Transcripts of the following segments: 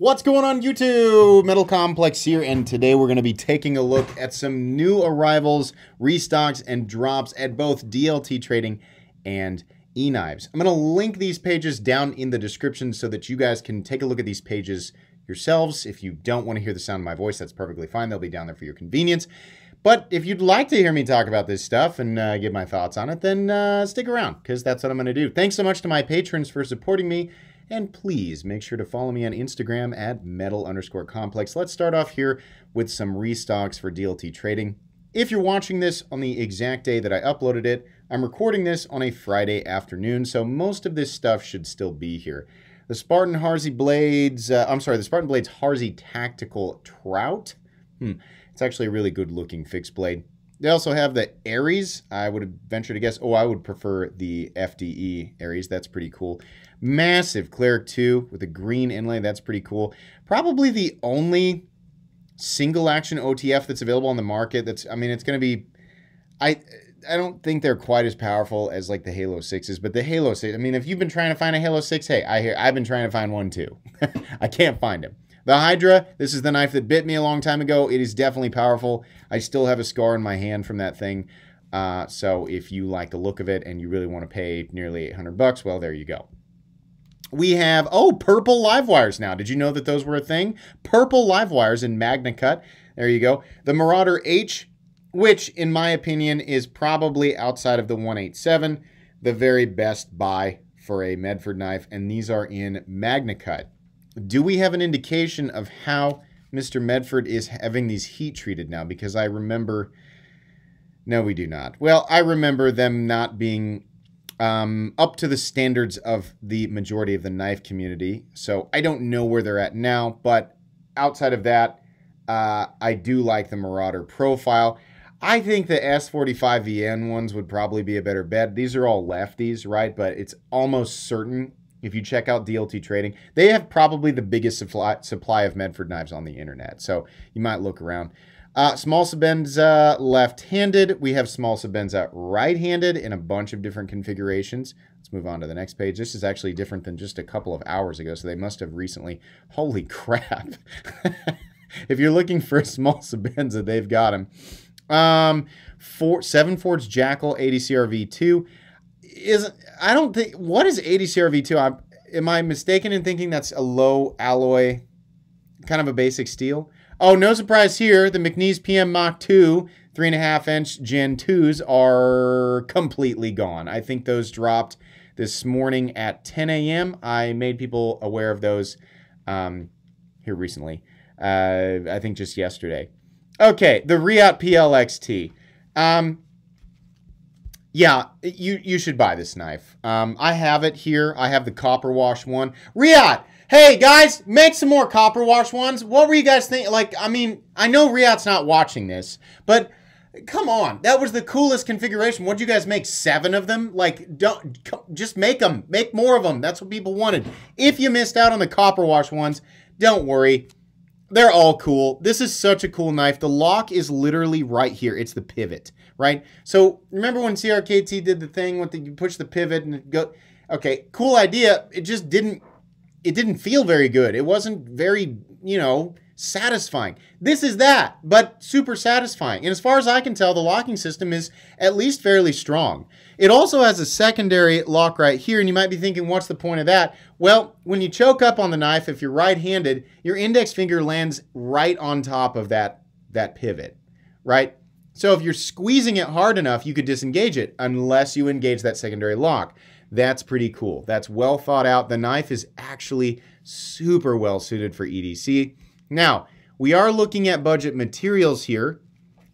What's going on YouTube? Metal Complex here, and today we're going to be taking a look at some new arrivals, restocks, and drops at both DLT Trading and eKnives. I'm going to link these pages down in the description so that you guys can take a look at these pages yourselves. If you don't want to hear the sound of my voice, that's perfectly fine. They'll be down there for your convenience. But if you'd like to hear me talk about this stuff and uh, give my thoughts on it, then uh, stick around because that's what I'm going to do. Thanks so much to my patrons for supporting me and please make sure to follow me on Instagram at metal underscore complex. Let's start off here with some restocks for DLT trading. If you're watching this on the exact day that I uploaded it, I'm recording this on a Friday afternoon, so most of this stuff should still be here. The Spartan Harsey Blades, uh, I'm sorry, the Spartan Blades Harsey Tactical Trout. Hmm, it's actually a really good looking fixed blade. They also have the Aries. I would venture to guess, oh, I would prefer the FDE Aries. That's pretty cool. Massive Cleric 2 with a green inlay. That's pretty cool. Probably the only single action OTF that's available on the market. That's, I mean, it's going to be, I, I don't think they're quite as powerful as like the Halo 6s, but the Halo 6, I mean, if you've been trying to find a Halo 6, hey, I hear, I've been trying to find one too. I can't find them. The Hydra, this is the knife that bit me a long time ago. It is definitely powerful. I still have a scar in my hand from that thing. Uh, so if you like the look of it and you really want to pay nearly 800 bucks, well, there you go. We have, oh, purple live wires now. Did you know that those were a thing? Purple live wires in Magna Cut. There you go. The Marauder H, which in my opinion is probably outside of the 187, the very best buy for a Medford knife. And these are in Magna Cut. Do we have an indication of how Mr. Medford is having these heat treated now? Because I remember, no, we do not. Well, I remember them not being um, up to the standards of the majority of the knife community. So I don't know where they're at now, but outside of that, uh, I do like the Marauder profile. I think the S45VN ones would probably be a better bet. These are all lefties, right? But it's almost certain if you check out DLT Trading, they have probably the biggest supply, supply of Medford knives on the internet. So you might look around. Uh, small Sebenza left-handed. We have small Sebenza right-handed in a bunch of different configurations. Let's move on to the next page. This is actually different than just a couple of hours ago, so they must have recently... Holy crap. if you're looking for a small Sebenza, they've got them. Um, four, seven Fords Jackal 80 CRV2 is I don't think what is 80 CRV2? I'm, am I mistaken in thinking that's a low alloy, kind of a basic steel? Oh, no surprise here. The McNees PM Mach 2 three and a half inch Gen 2s are completely gone. I think those dropped this morning at 10 a.m. I made people aware of those um, here recently. Uh, I think just yesterday. Okay, the Riot PLXT. Um, yeah, you you should buy this knife. Um, I have it here. I have the copper wash one. Riot, Hey guys, make some more copper wash ones. What were you guys thinking? Like, I mean, I know Riot's not watching this, but come on, that was the coolest configuration. What'd you guys make? Seven of them? Like, don't just make them. Make more of them. That's what people wanted. If you missed out on the copper wash ones, don't worry. They're all cool. This is such a cool knife. The lock is literally right here. It's the pivot, right? So remember when CRKT did the thing with the you push the pivot and go. Okay, cool idea. It just didn't it didn't feel very good. It wasn't very, you know, satisfying. This is that, but super satisfying. And as far as I can tell, the locking system is at least fairly strong. It also has a secondary lock right here, and you might be thinking, what's the point of that? Well, when you choke up on the knife, if you're right-handed, your index finger lands right on top of that, that pivot, right? So if you're squeezing it hard enough, you could disengage it unless you engage that secondary lock. That's pretty cool. That's well thought out. The knife is actually super well suited for EDC. Now, we are looking at budget materials here,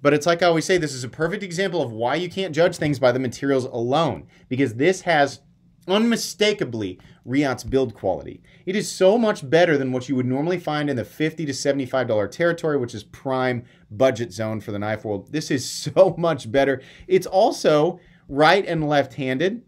but it's like I always say, this is a perfect example of why you can't judge things by the materials alone, because this has unmistakably Riot's build quality. It is so much better than what you would normally find in the 50 to $75 territory, which is prime budget zone for the knife world. This is so much better. It's also right and left-handed,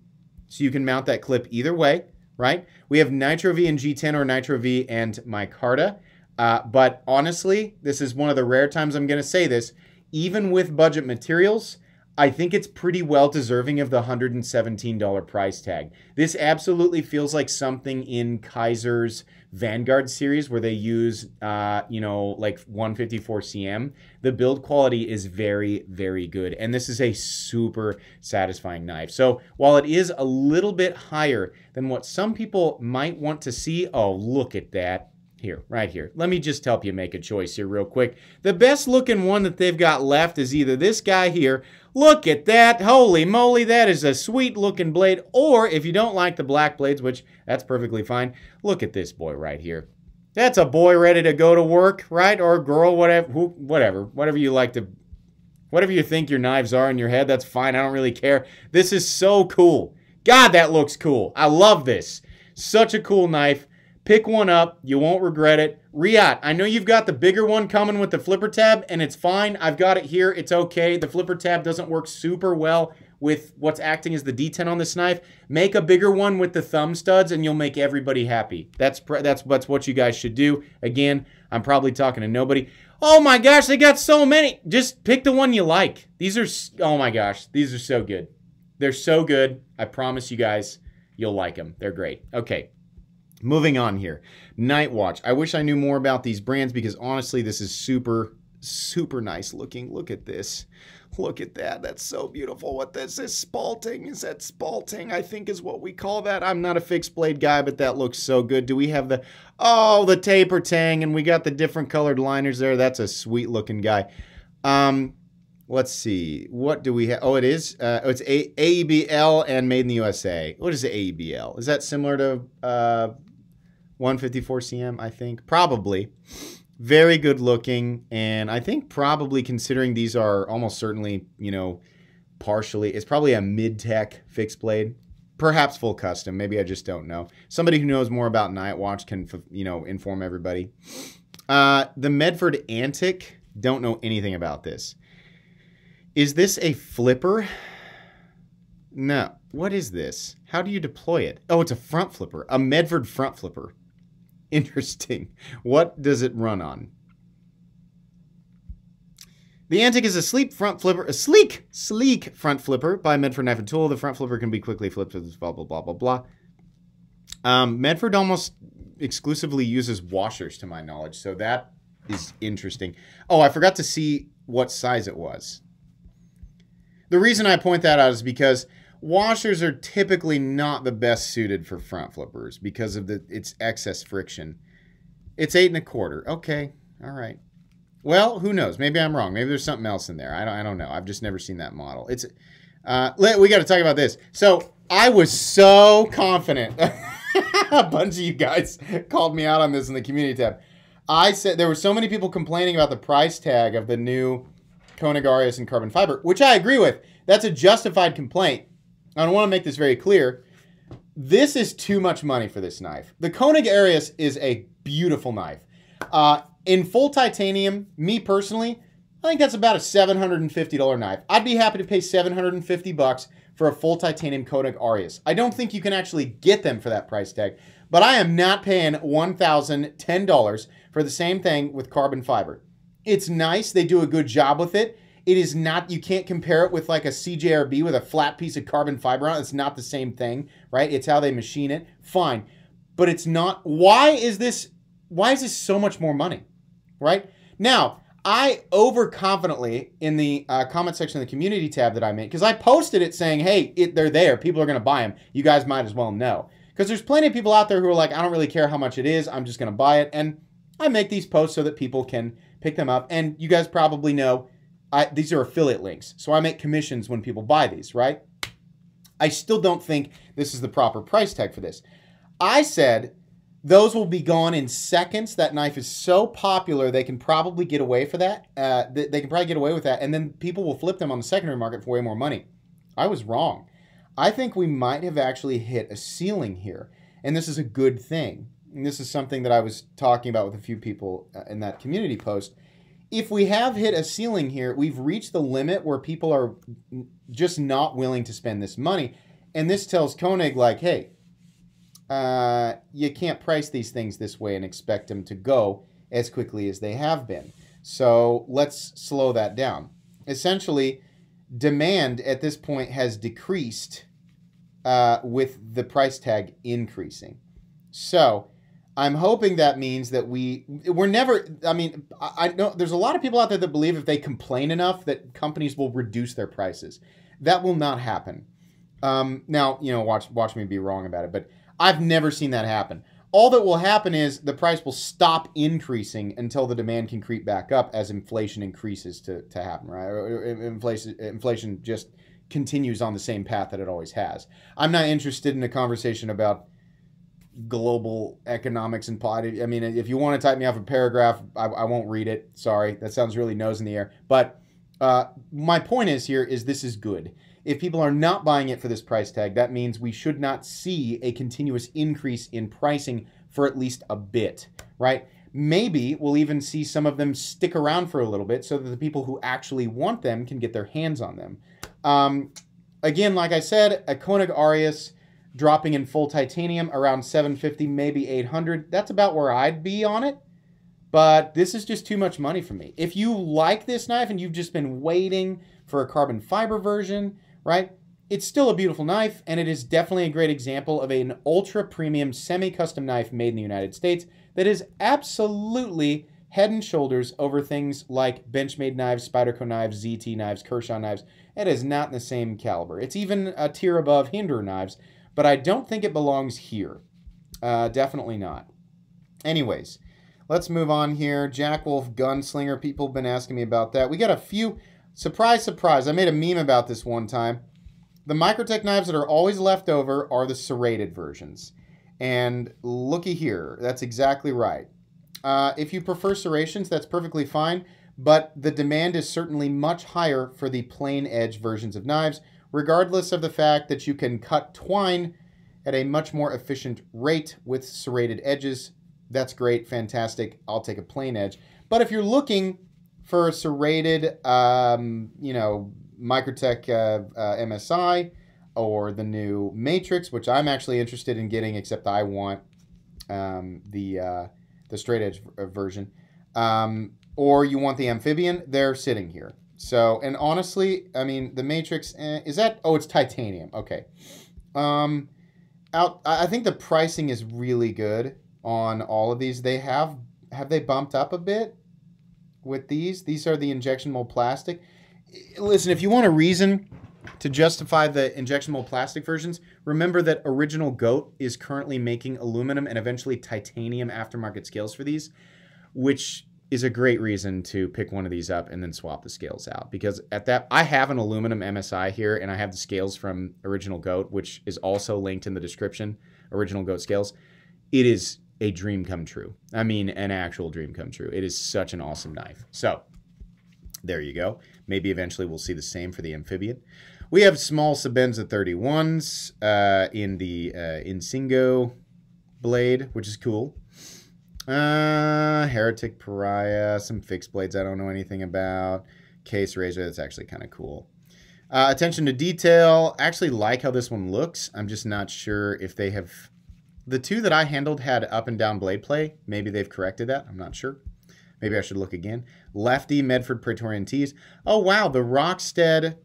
so you can mount that clip either way, right? We have Nitro V and G10 or Nitro V and micarta. Uh, but honestly, this is one of the rare times I'm going to say this. Even with budget materials, I think it's pretty well deserving of the $117 price tag. This absolutely feels like something in Kizer's Vanguard series where they use, uh, you know, like 154 cm. The build quality is very, very good. And this is a super satisfying knife. So while it is a little bit higher than what some people might want to see, oh, look at that here, right here. Let me just help you make a choice here real quick. The best looking one that they've got left is either this guy here. Look at that. Holy moly, that is a sweet looking blade. Or if you don't like the black blades, which that's perfectly fine, look at this boy right here. That's a boy ready to go to work, right? Or a girl, whatever, who, whatever, whatever you like to, whatever you think your knives are in your head, that's fine. I don't really care. This is so cool. God, that looks cool. I love this. Such a cool knife. Pick one up. You won't regret it. Riot, I know you've got the bigger one coming with the flipper tab, and it's fine. I've got it here. It's okay. The flipper tab doesn't work super well with what's acting as the detent on this knife. Make a bigger one with the thumb studs, and you'll make everybody happy. That's that's that's what you guys should do. Again, I'm probably talking to nobody. Oh my gosh, they got so many. Just pick the one you like. These are oh my gosh, these are so good. They're so good. I promise you guys, you'll like them. They're great. Okay. Moving on here. Night Watch. I wish I knew more about these brands because honestly, this is super, super nice looking. Look at this. Look at that. That's so beautiful. What this is spalting. Is that spalting? I think is what we call that. I'm not a fixed blade guy, but that looks so good. Do we have the, oh, the taper tang and we got the different colored liners there. That's a sweet looking guy. Um, let's see. What do we have? Oh, it is. Uh, oh, it's a- AEBL and made in the USA. What is the AEBL? Is that similar to uh, 154 cm, I think. Probably. Very good looking. And I think probably considering these are almost certainly, you know, partially, it's probably a mid-tech fixed blade. Perhaps full custom. Maybe I just don't know. Somebody who knows more about Night Watch can, you know, inform everybody. Uh, the Medford Antic, don't know anything about this. Is this a flipper? No. What is this? How do you deploy it? Oh, it's a front flipper. A Medford front flipper. Interesting. What does it run on? The Antic is a sleek front flipper, a sleek, sleek front flipper by Medford Knife and Tool. The front flipper can be quickly flipped with blah, blah, blah, blah, blah. Um, Medford almost exclusively uses washers to my knowledge, so that is interesting. Oh, I forgot to see what size it was. The reason I point that out is because Washers are typically not the best suited for front flippers because of the its excess friction. It's eight and a quarter. Okay, all right. Well, who knows? Maybe I'm wrong. Maybe there's something else in there. I don't. I don't know. I've just never seen that model. It's. Uh, we got to talk about this. So I was so confident. a bunch of you guys called me out on this in the community tab. I said there were so many people complaining about the price tag of the new Koenig and carbon fiber, which I agree with. That's a justified complaint. I want to make this very clear. This is too much money for this knife. The Koenig Arius is a beautiful knife. Uh, in full titanium, me personally, I think that's about a $750 knife. I'd be happy to pay 750 bucks for a full titanium Koenig Arius. I don't think you can actually get them for that price tag, but I am not paying $1,010 for the same thing with carbon fiber. It's nice. They do a good job with it. It is not, you can't compare it with like a CJRB with a flat piece of carbon fiber on it. It's not the same thing, right? It's how they machine it. Fine. But it's not, why is this, why is this so much more money, right? Now, I overconfidently in the uh, comment section of the community tab that I made, because I posted it saying, hey, it, they're there. People are going to buy them. You guys might as well know. Because there's plenty of people out there who are like, I don't really care how much it is. I'm just going to buy it. And I make these posts so that people can pick them up. And you guys probably know I, these are affiliate links. So I make commissions when people buy these, right? I still don't think this is the proper price tag for this. I said those will be gone in seconds. That knife is so popular, they can probably get away for that. Uh, they, can probably get away with that, and then people will flip them on the secondary market for way more money. I was wrong. I think we might have actually hit a ceiling here, and this is a good thing. And this is something that I was talking about with a few people uh, in that community post if we have hit a ceiling here, we've reached the limit where people are just not willing to spend this money. And this tells Koenig, like, hey, uh, you can't price these things this way and expect them to go as quickly as they have been. So let's slow that down. Essentially, demand at this point has decreased uh, with the price tag increasing. So I'm hoping that means that we we're never. I mean, I, I know there's a lot of people out there that believe if they complain enough that companies will reduce their prices. That will not happen. Um, now you know, watch watch me be wrong about it, but I've never seen that happen. All that will happen is the price will stop increasing until the demand can creep back up as inflation increases to, to happen, right? Inflation inflation just continues on the same path that it always has. I'm not interested in a conversation about global economics and politics. I mean, if you want to type me off a paragraph, I, I won't read it. Sorry, that sounds really nose in the air. But uh, my point is here is this is good. If people are not buying it for this price tag, that means we should not see a continuous increase in pricing for at least a bit, right? Maybe we'll even see some of them stick around for a little bit so that the people who actually want them can get their hands on them. Um, again, like I said, a Koenig Arius dropping in full titanium around 750, maybe 800. That's about where I'd be on it. But this is just too much money for me. If you like this knife and you've just been waiting for a carbon fiber version, right? It's still a beautiful knife, and it is definitely a great example of an ultra premium semi custom knife made in the United States that is absolutely head and shoulders over things like Benchmade knives, Spyderco knives, ZT knives, Kershaw knives. It is not in the same caliber. It's even a tier above Hinderer knives, but I don't think it belongs here. Uh, definitely not. Anyways, let's move on here. Jack Wolf Gunslinger. People have been asking me about that. We got a few. Surprise, surprise. I made a meme about this one time. The Microtech knives that are always left over are the serrated versions. And looky here, that's exactly right. Uh, if you prefer serrations, that's perfectly fine, but the demand is certainly much higher for the plain edge versions of knives, regardless of the fact that you can cut twine at a much more efficient rate with serrated edges. That's great, fantastic. I'll take a plain edge. But if you're looking for a serrated, um, you know, Microtech uh, uh, MSI or the new Matrix, which I'm actually interested in getting, except I want um, the uh, the straight edge version, um, or you want the amphibian, they're sitting here. So, and honestly, I mean, the Matrix eh, is that? Oh, it's titanium. Okay. Um, out. I think the pricing is really good on all of these. They have have they bumped up a bit with these? These are the injection mold plastic. Listen, if you want a reason to justify the injection mold plastic versions, remember that Original Goat is currently making aluminum and eventually titanium aftermarket scales for these, which is a great reason to pick one of these up and then swap the scales out. Because at that I have an aluminum MSI here and I have the scales from Original Goat which is also linked in the description Original Goat scales. It is a dream come true. I mean an actual dream come true. It is such an awesome knife. So there you go. Maybe eventually we'll see the same for the amphibian. We have small Sebenza 31s uh, in the uh, Insingo blade which is cool uh, Heretic Pariah, some fixed blades I don't know anything about. Case Razor, that's actually kind of cool. Uh, attention to detail. Actually like how this one looks. I'm just not sure if they have... The two that I handled had up and down blade play. Maybe they've corrected that. I'm not sure. Maybe I should look again. Lefty Medford Praetorian Tees. Oh, wow. The Rockstead.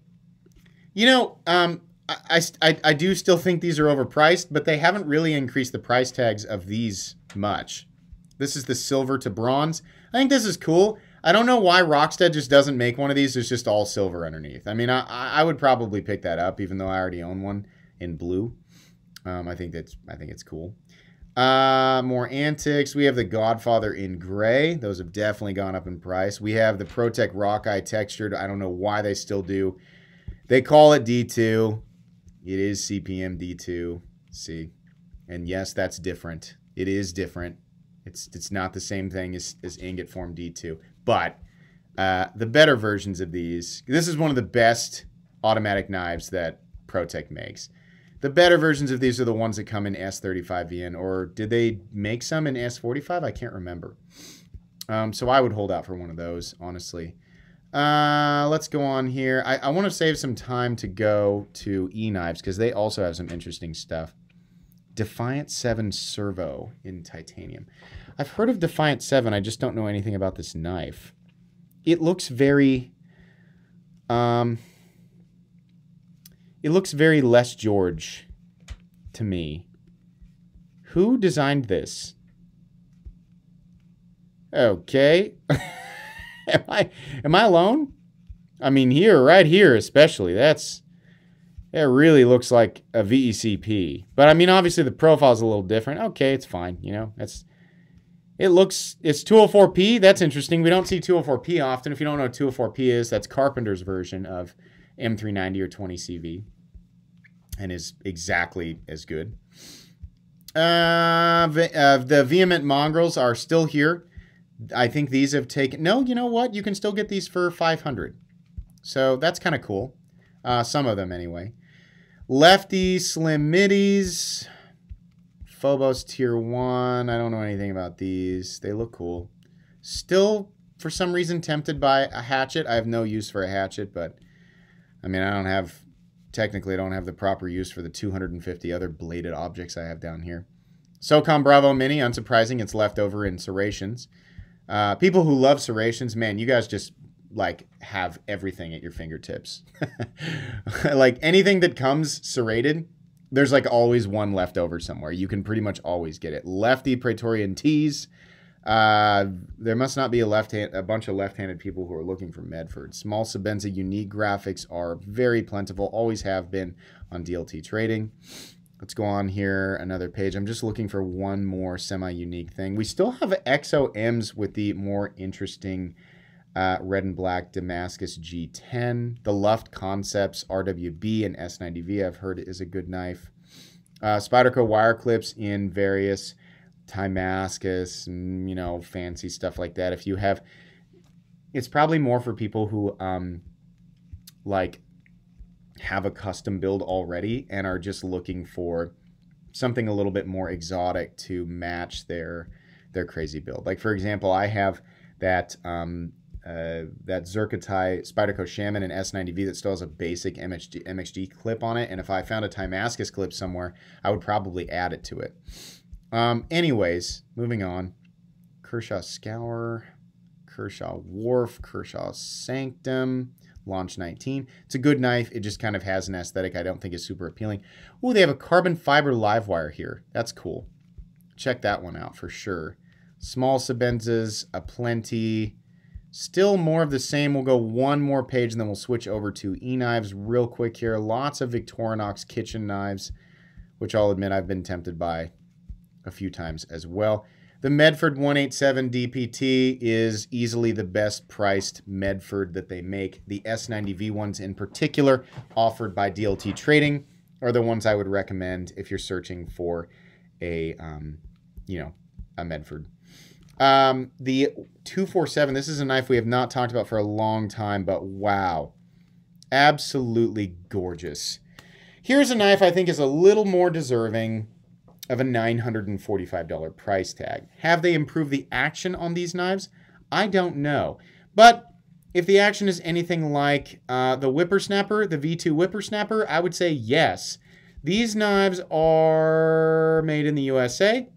You know, um, I, I, I do still think these are overpriced, but they haven't really increased the price tags of these much. This is the silver to bronze. I think this is cool. I don't know why Rockstead just doesn't make one of these. It's just all silver underneath. I mean, I, I would probably pick that up, even though I already own one in blue. Um, I think that's I think it's cool. Uh, more antics. We have the Godfather in gray. Those have definitely gone up in price. We have the ProTech Rockeye textured. I don't know why they still do. They call it D2. It is CPM D2. See, and yes, that's different. It is different. It's it's not the same thing as, as ingot form D2. But uh, the better versions of these, this is one of the best automatic knives that ProTech makes. The better versions of these are the ones that come in S35VN, or did they make some in S45? I can't remember. Um, so I would hold out for one of those, honestly. Uh, let's go on here. I, I want to save some time to go to E-Knives because they also have some interesting stuff. Defiant 7 Servo in titanium. I've heard of Defiant 7, I just don't know anything about this knife. It looks very um it looks very Les George to me. Who designed this? Okay. am I am I alone? I mean here, right here especially. That's it really looks like a VECP. But I mean obviously the profile's a little different. Okay, it's fine, you know. That's it looks it's 204p. That's interesting. We don't see 204p often. If you don't know what 204p is, that's Carpenter's version of M390 or 20CV and is exactly as good. Uh, uh, the vehement mongrels are still here. I think these have taken. No, you know what? You can still get these for 500. So that's kind of cool. Uh, some of them, anyway. Lefty Slim Middies. Phobos Tier 1. I don't know anything about these. They look cool. Still, for some reason, tempted by a hatchet. I have no use for a hatchet, but I mean, I don't have technically I don't have the proper use for the 250 other bladed objects I have down here. SOCOM Bravo Mini, unsurprising, it's left over in serrations. Uh, people who love serrations, man, you guys just like have everything at your fingertips. like anything that comes serrated, there's like always one left over somewhere. You can pretty much always get it. Lefty Praetorian Tees, uh, there must not be a left hand, a bunch of left-handed people who are looking for Medford. Small Sebenza unique graphics are very plentiful, always have been on DLT trading. Let's go on here, another page. I'm just looking for one more semi-unique thing. We still have XOMs with the more interesting uh, red and black Damascus G10. The Luft Concepts RWB and S90V I've heard is a good knife. Uh, Spyderco wire clips in various Timascus, and, you know, fancy stuff like that. If you have, it's probably more for people who, um, like, have a custom build already and are just looking for something a little bit more exotic to match their their crazy build. Like for example, I have that um, uh, that Zerkatai Spyderco Shaman and S90V that still has a basic MXG, MXG clip on it. And if I found a Timascus clip somewhere, I would probably add it to it. Um, anyways, moving on. Kershaw Scour, Kershaw Wharf, Kershaw Sanctum, Launch 19. It's a good knife. It just kind of has an aesthetic I don't think is super appealing. Oh, they have a carbon fiber live wire here. That's cool. Check that one out for sure. Small Sebenzas, a plenty. Still more of the same. We'll go one more page and then we'll switch over to e-knives real quick here. Lots of Victorinox kitchen knives, which I'll admit I've been tempted by a few times as well. The Medford 187 DPT is easily the best priced Medford that they make. The S90V ones in particular, offered by DLT Trading, are the ones I would recommend if you're searching for a, um, you know, a Medford. Um, the 247, this is a knife we have not talked about for a long time, but wow, absolutely gorgeous. Here's a knife I think is a little more deserving of a $945 price tag. Have they improved the action on these knives? I don't know. But if the action is anything like uh, the Whippersnapper, the V2 Whippersnapper, I would say yes. These knives are made in the USA.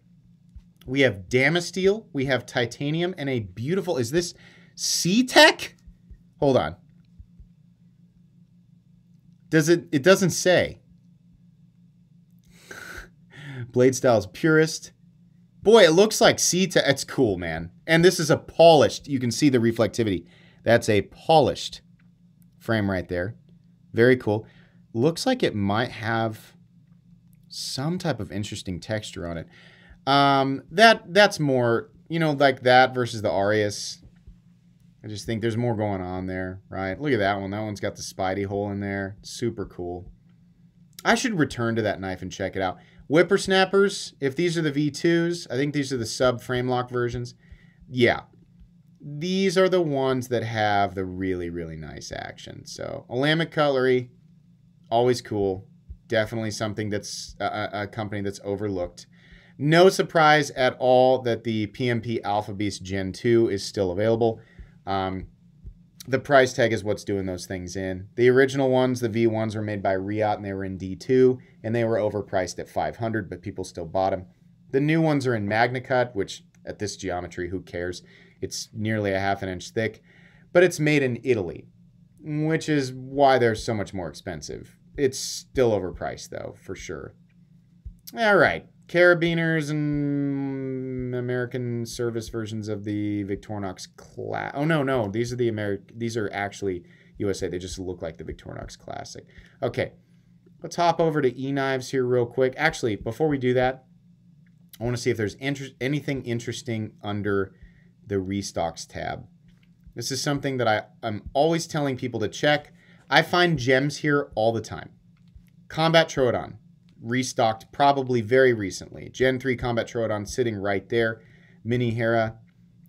We have Damasteel, we have titanium, and a beautiful, is this C-Tech? Hold on. Does it, it doesn't say. Blade Styles Purist. Boy, it looks like C to it's cool, man. And this is a polished, you can see the reflectivity. That's a polished frame right there. Very cool. Looks like it might have some type of interesting texture on it. Um, that that's more, you know, like that versus the Arius. I just think there's more going on there, right? Look at that one. That one's got the Spidey hole in there. Super cool. I should return to that knife and check it out. Whippersnappers, if these are the V2s, I think these are the sub frame lock versions. Yeah, these are the ones that have the really, really nice action. So, Olamic Cutlery, always cool. Definitely something that's a, a, company that's overlooked. No surprise at all that the PMP Alpha Beast Gen 2 is still available. Um, the price tag is what's doing those things in. The original ones, the V1s, were made by Riot and they were in D2 and they were overpriced at 500, but people still bought them. The new ones are in MagnaCut, which at this geometry, who cares? It's nearly a half an inch thick, but it's made in Italy, which is why they're so much more expensive. it's still overpriced though, for sure. All right. Carabiners and American service versions of the Victorinox class. Oh no, no, these are the American. These are actually USA. They just look like the Victorinox Classic. Okay, let's hop over to eKnives here real quick. Actually, before we do that, I want to see if there's inter- anything interesting under the restocks tab. This is something that I, I'm always telling people to check. I find gems here all the time. Combat Troodon, restocked probably very recently. Gen 3 Combat Troodon sitting right there. Mini Hera,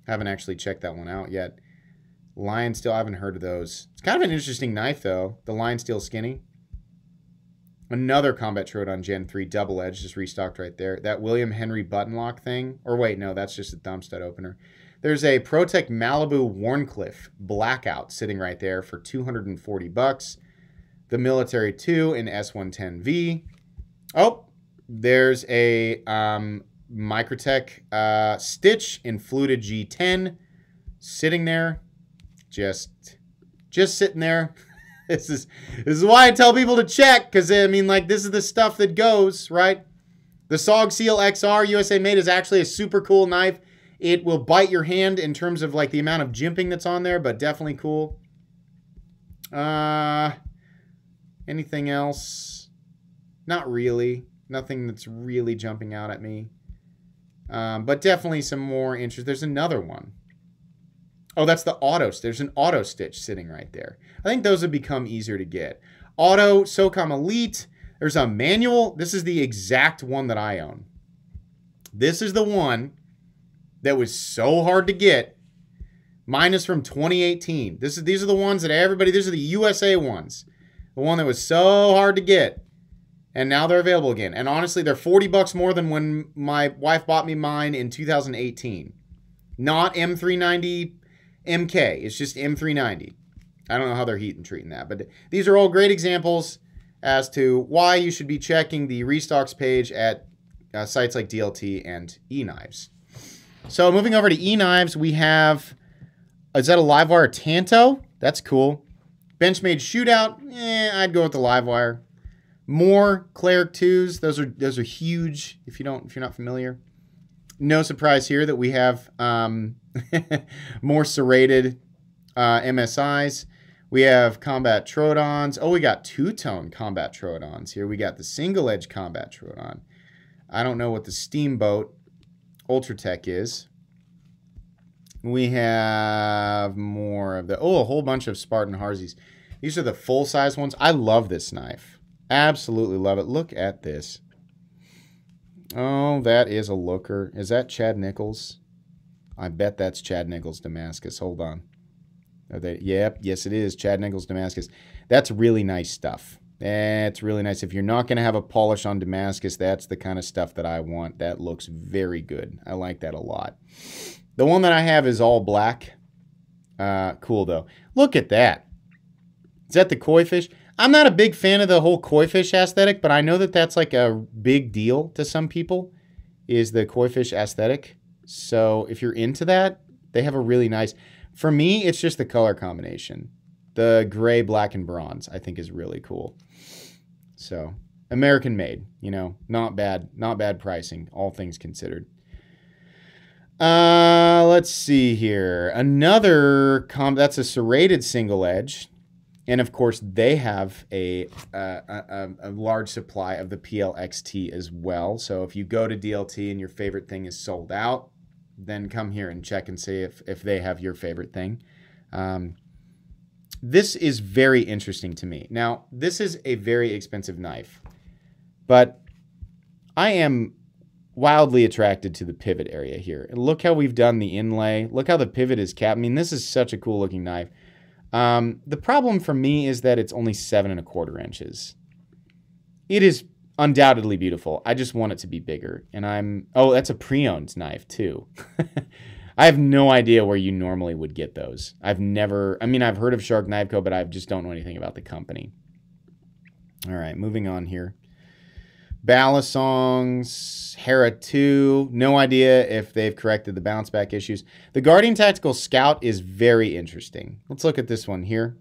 haven't actually checked that one out yet. Lion Steel, I haven't heard of those. It's kind of an interesting knife, though. The Lion Steel Skinny. Another Combat Troodon Gen 3 double edge, just restocked right there. That William Henry button lock thing. Or wait, no, that's just a thumb stud opener. There's a ProTech Malibu Wharncliffe Blackout sitting right there for 240 bucks. The Military 2 in S110V. Oh, there's a um, Microtech uh, Stitch in Fluted G10 sitting there. Just, just sitting there. this is this is why I tell people to check because I mean, like, this is the stuff that goes right. The Sog Seal XR USA made is actually a super cool knife. It will bite your hand in terms of like the amount of jimping that's on there, but definitely cool. Uh, anything else? Not really. Nothing that's really jumping out at me. Um, but definitely some more interest. There's another one. Oh, that's the auto. There's an auto stitch sitting right there. I think those have become easier to get. Auto SOCOM Elite. There's a manual. This is the exact one that I own. This is the one that was so hard to get. Mine is from 2018. This is these are the ones that everybody. These are the USA ones. The one that was so hard to get, and now they're available again. And honestly, they're 40 bucks more than when my wife bought me mine in 2018. Not M390 MK. It's just M390. I don't know how they're heat and treating that, but these are all great examples as to why you should be checking the restocks page at uh, sites like DLT and eKnives. So moving over to eKnives, we have, is that a Livewire Tanto? That's cool. Benchmade Shootout, eh, I'd go with the Livewire. More Cleric 2s, those are those are huge if you don't if you're not familiar. No surprise here that we have um, more serrated uh, MSIs. We have combat Troodons. Oh, we got two-tone combat Troodons here. We got the single edge combat Troodon. I don't know what the Steamboat Ultratech is. We have more of the, oh, a whole bunch of Spartan Harseys. These are the full-size ones. I love this knife. Absolutely love it. Look at this. Oh, that is a looker. Is that Chad Nichols? I bet that's Chad Nichols Damascus. Hold on. Are they? Yep. Yes, it is Chad Nichols Damascus. That's really nice stuff. That's really nice. If you're not going to have a polish on Damascus, that's the kind of stuff that I want. That looks very good. I like that a lot. The one that I have is all black. Uh, cool, though. Look at that. Is that the koi fish? I'm not a big fan of the whole koi fish aesthetic, but I know that that's like a big deal to some people, is the koi fish aesthetic. So if you're into that, they have a really nice... For me, it's just the color combination. The gray, black, and bronze, I think, is really cool. So American made, you know, not bad, not bad pricing, all things considered. Uh, let's see here. Another com that's a serrated single edge. And of course, they have a, uh, a, a, large supply of the PLXT as well. So if you go to DLT and your favorite thing is sold out, then come here and check and see if, if they have your favorite thing. Um, this is very interesting to me. Now, this is a very expensive knife, but I am wildly attracted to the pivot area here. Look how we've done the inlay. Look how the pivot is capped. I mean, this is such a cool looking knife. Um, the problem for me is that it's only seven and a quarter inches. It is undoubtedly beautiful. I just want it to be bigger. And I'm, oh, that's a pre-owned knife too. I have no idea where you normally would get those. I've never, I mean, I've heard of Shark Knife Co., but I just don't know anything about the company. All right, moving on here. Balisongs, Hera 2. No idea if they've corrected the bounce back issues. The Guardian Tactical Scout is very interesting. Let's look at this one here.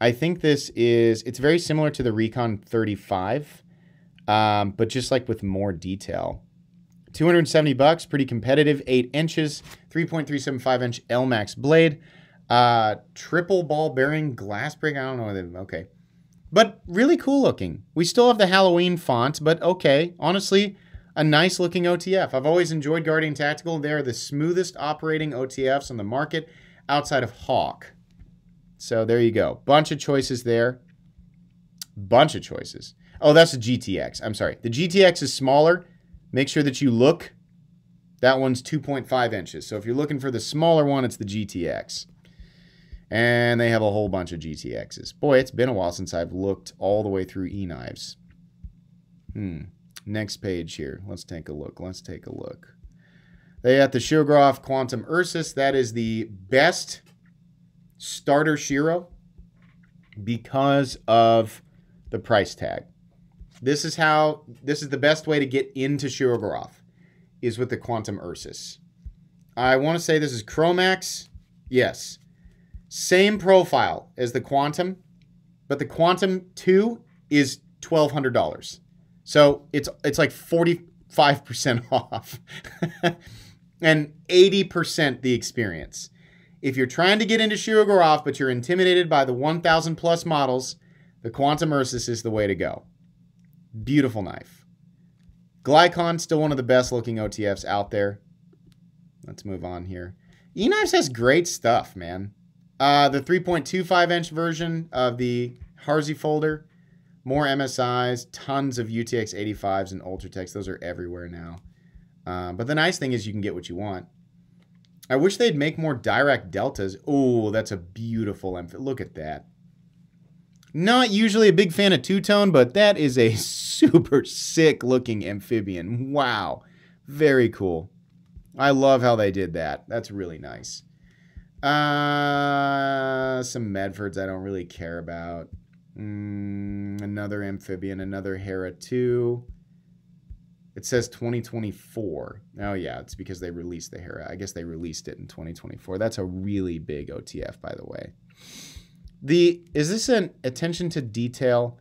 I think this is, it's very similar to the Recon 35, um, but just like with more detail. 270 bucks, pretty competitive, 8 inches, 3.375 inch Elmax blade, uh, triple ball bearing glass break. I don't know. Okay. But really cool looking. We still have the Halloween font, but okay. Honestly, a nice looking OTF. I've always enjoyed Guardian Tactical. They're the smoothest operating OTFs on the market outside of Hawk. So there you go. Bunch of choices there. Bunch of choices. Oh, that's the GTX. I'm sorry. The GTX is smaller. Make sure that you look. That one's 2.5 inches. So if you're looking for the smaller one, it's the GTX. And they have a whole bunch of GTXs. Boy, it's been a while since I've looked all the way through e-knives. Hmm. Next page here. Let's take a look. Let's take a look. They got the Shirogorov Quantum Ursus. That is the best starter Shiro because of the price tag. This is how this is the best way to get into Shirogorov is with the Quantum Ursus. I want to say this is Chromax. Yes. Same profile as the Quantum, but the Quantum 2 is $1200. So it's it's like 45% off. and 80% the experience. If you're trying to get into Shirogorov, but you're intimidated by the 1,000 plus models, the Quantum Ursus is the way to go. Beautiful knife. Glykon, still one of the best looking OTFs out there. Let's move on here. E-Knives has great stuff, man. Uh, the 3.25 inch version of the Harsey folder, more MSIs, tons of UTX 85s and Ultratechs. Those are everywhere now. Uh, but the nice thing is you can get what you want. I wish they'd make more Dirac deltas. Oh, that's a beautiful emph. Look at that. Not usually a big fan of two-tone, but that is a super sick looking amphibian. Wow. Very cool. I love how they did that. That's really nice. Uh, some Medfords I don't really care about. Mm, another amphibian, another Hera 2. It says 2024. Oh yeah, it's because they released the Hera. I guess they released it in 2024. That's a really big OTF, by the way. The is this an attention to detail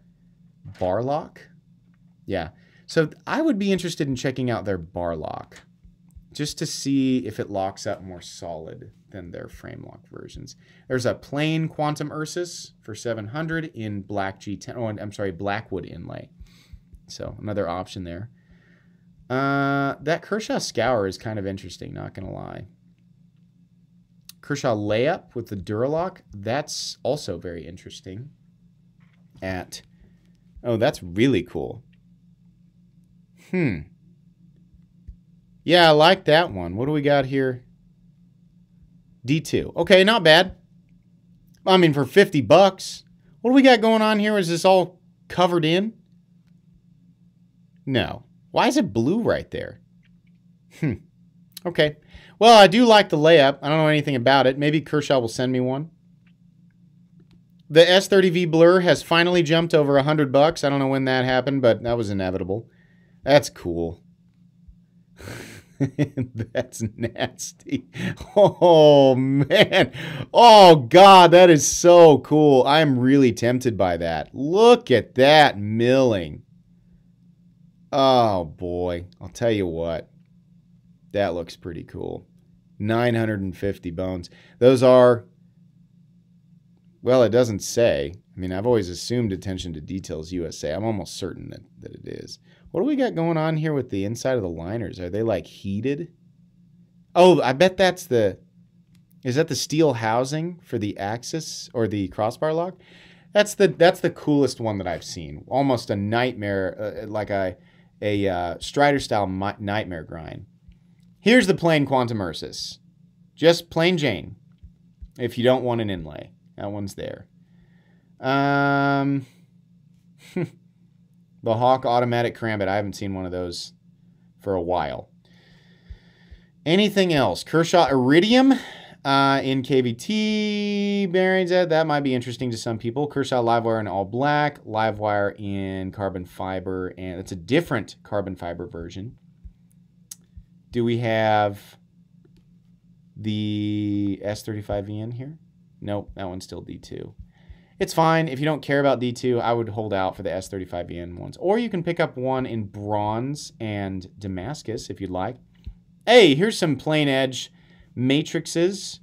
bar lock? Yeah. So I would be interested in checking out their bar lock just to see if it locks up more solid than their frame lock versions. There's a plain Quantum Ursus for 700 in black G10. Oh, I'm sorry, Blackwood inlay. So another option there. Uh, that Kershaw Scour is kind of interesting, not going to lie. Kershaw Layup with the Duralock, that's also very interesting. At, oh, that's really cool. Hmm. Yeah, I like that one. What do we got here? D2. Okay, not bad. I mean, for 50 bucks. What do we got going on here? Is this all covered in? No. Why is it blue right there? Hmm. Okay. Well, I do like the layup. I don't know anything about it. Maybe Kershaw will send me one. The S30V Blur has finally jumped over 100 bucks. I don't know when that happened, but that was inevitable. That's cool. That's nasty. Oh, man. Oh, God, that is so cool. I'm really tempted by that. Look at that milling. Oh boy, I'll tell you what. That looks pretty cool. 950 bones. Those are well, it doesn't say. I mean, I've always assumed attention to details USA. I'm almost certain that, that it is. What do we got going on here with the inside of the liners? Are they like heated? Oh, I bet that's the is that the steel housing for the axis or the crossbar lock? That's the that's the coolest one that I've seen. Almost a nightmare, uh, like a a uh, Strider style mi- nightmare grind. Here's the plain Quantum Ursus. Just plain Jane. If you don't want an inlay, that one's there. Um, the Hawk Automatic Karambit. I haven't seen one of those for a while. Anything else? Kershaw Iridium uh, in KVT bearings. That, that might be interesting to some people. Kershaw Livewire in all black, Livewire in carbon fiber, and it's a different carbon fiber version. Do we have the S35V in here? Nope, that one's still D2. It's fine. If you don't care about D2, I would hold out for the S35VN ones. Or you can pick up one in bronze and Damascus if you'd like. Hey, here's some plain edge matrices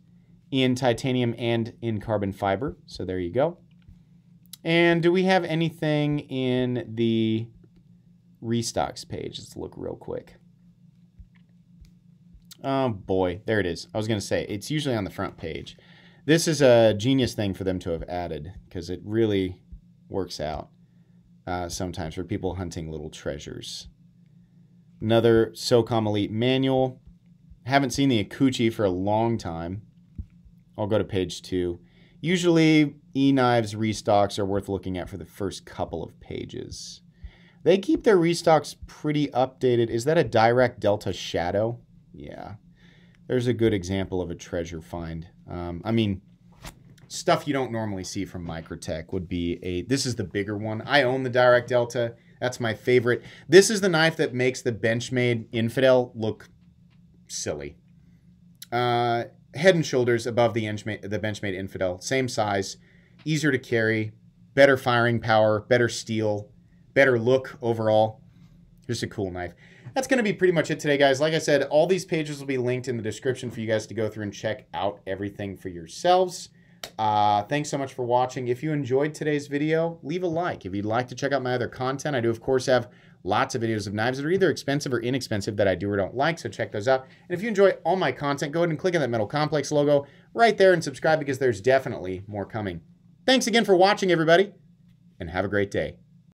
in titanium and in carbon fiber. So there you go. And do we have anything in the restocks page? Let's look real quick. Oh boy, there it is. I was going to say, it's usually on the front page. This is a genius thing for them to have added because it really works out uh, sometimes for people hunting little treasures. Another SOCOM Elite manual. Haven't seen the Akuchi for a long time. I'll go to page two. Usually, e-knives restocks are worth looking at for the first couple of pages. They keep their restocks pretty updated. Is that a Dirac Delta Shadow? Yeah. There's a good example of a treasure find. Um, I mean, stuff you don't normally see from Microtech would be a. This is the bigger one. I own the Dirac Delta. That's my favorite. This is the knife that makes the Benchmade Infidel look silly. Uh, head and shoulders above the, the Benchmade Infidel. Same size, easier to carry, better firing power, better steel, better look overall. Just a cool knife. That's going to be pretty much it today, guys. Like I said, all these pages will be linked in the description for you guys to go through and check out everything for yourselves. Uh, thanks so much for watching. If you enjoyed today's video, leave a like. If you'd like to check out my other content, I do, of course, have lots of videos of knives that are either expensive or inexpensive that I do or don't like, so check those out. And if you enjoy all my content, go ahead and click on that Metal Complex logo right there and subscribe because there's definitely more coming. Thanks again for watching, everybody, and have a great day.